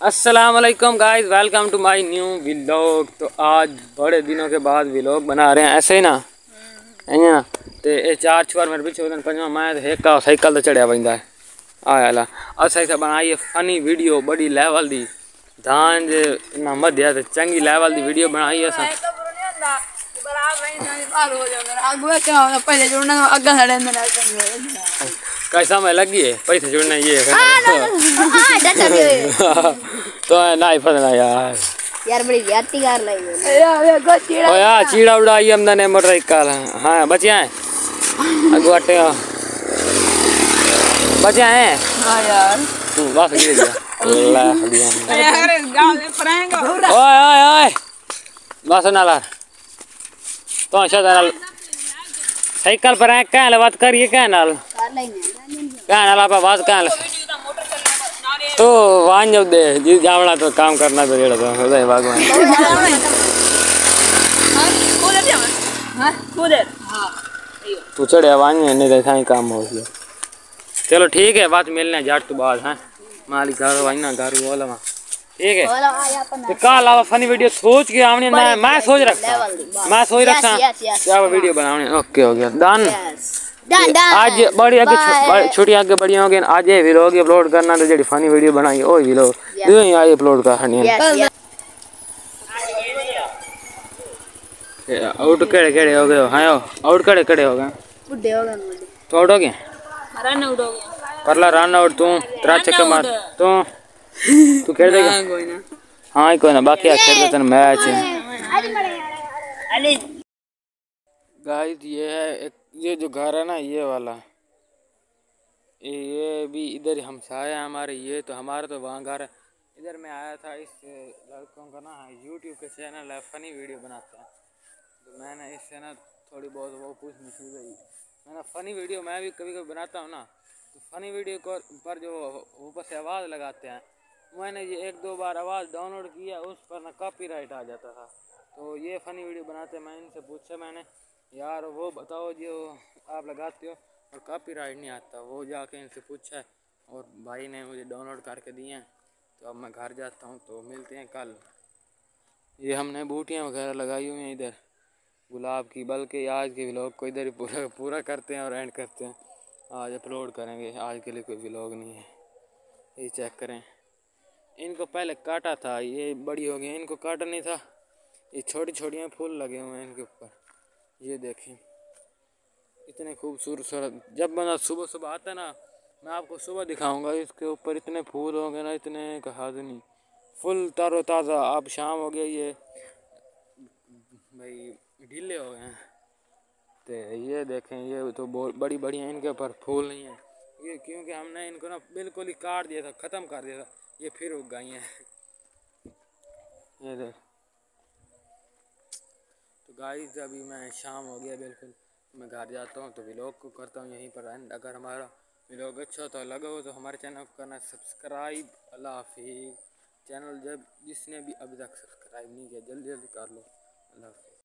अस्सलाम guys welcome to my new vlog तो आज बड़े दिनों के बाद व्लॉग बना रहे हैं, ऐसे ही ना? है ना? तो ये चार छुआर मेरे पीछे होते पंजा मैं तो एक साइकिल तो चढ़िया पैदा है। आया अस ऐसा बनाई फनी वीडियो बड़ी लेवल दी। धान इन्ना मध्या तो चंगी लेवल दी वीडियो बनाई अस कैसा मैं लगी है पैसे जुड़ना ये तो ना ही फसना यार यार बड़ी कर लगी ओ यार चीड़ा उड़ाई हमने ने मोटरसाइकिल हाँ बचे हैं अगवाटे बचे हैं हाँ यार तू बस गिर गया अल्लाह हदिया ओए ओए ओए बस ना ला तो नाल साइकिल पर है क्या बात करिए क्या नाल कर लेंगे तो तो तो तो तू वान नहीं देखा ही काम हो गया। चलो ठीक है बात मिलने जट तो बाद है? मालिक घर वाई ना घर वो लवा ठीक है? बोला आ तो फनी वीडियो सोच के आवने मैं मैं सोच रखा मैं सोच रखा क्या वीडियो बनावने ओके हो गया। Done done done. आज बड़ी आगे छोटी आगे बड़ी हो गई आज ये व्लॉग अपलोड करना तो जेडी फनी वीडियो बनाई ओ व्लॉग दो ही आज अपलोड करनी है। यस यस आउट केड़े केड़े हो गए हाँ? आउट केड़े केड़े हो गए? बुड्ढे हो गए मुझे तो आउट हो गए? रन आउट हो गए। परला रन आउट तू तेरा चक्कर मार। तू तू खेल देगा? हाँ ही कोई ना बाकी आज खेल देते मैच। गाइस ये है एक ये जो घर है ना, ये वाला, ये भी इधर हमसाया हमारे, ये तो हमारा तो वहाँ घर है। इधर मैं आया था इस लड़कों का ना यूट्यूब के चैनल है फनी वीडियो बनाते हैं। तो मैंने इससे ना थोड़ी बहुत वो पूछनी थी गई। मैंने फनी वीडियो मैं भी कभी कभी बनाता हूँ ना तो फनी वीडियो को पर जो ऊपर से आवाज़ लगाते हैं, मैंने ये एक दो बार आवाज़ डाउनलोड किया, उस पर ना कॉपीराइट आ जाता था। तो ये फ़नी वीडियो बनाते मैं इनसे पूछा मैंने यार वो बताओ जो आप लगाते हो, और कॉपीराइट नहीं आता। वो जाके इनसे पूछा है और भाई ने मुझे डाउनलोड करके दिए हैं। तो अब मैं घर जाता हूँ तो मिलते हैं कल। ये हमने बूटियाँ वगैरह लगाई हुई हैं इधर। गुलाब की, बल्कि आज के व्लॉग को इधर ही पूरा पूरा करते हैं और एंड करते हैं। आज अपलोड करेंगे, आज के लिए कोई व्लॉग नहीं है। ये चेक करें। इनको पहले काटा था, ये बड़ी हो गई, इनको काटा नहीं था। ये छोटी छोटियाँ फूल लगे हुए हैं इनके ऊपर। ये देखें, इतने खूबसूरत सूरत जब बंदा सुबह सुबह आता है ना, मैं आपको सुबह दिखाऊँगा, इसके ऊपर इतने फूल होंगे ना, इतने कहा नहीं। फुल तारो ताज़ा अब शाम हो गया ये भाई ढीले हो गए हैं। तो ये देखें, ये तो बड़ी बड़ी हैं, इनके ऊपर फूल नहीं है। ये क्योंकि हमने इनको ना बिल्कुल ही काट दिया था, ख़त्म कर दिया था, ये फिर उग गई हैं। ये देख गाइस अभी मैं शाम हो गया, बिल्कुल मैं घर जाता हूँ तो व्लॉग को करता हूँ यहीं पर। एंड अगर हमारा व्लॉग अच्छा तो लगा हो तो हमारे चैनल को करना सब्सक्राइब अल्लाह हाफिज़। चैनल जब जिसने भी अभी तक सब्सक्राइब नहीं किया, जल्दी जल्दी कर लो। अल्लाह हाफिज़।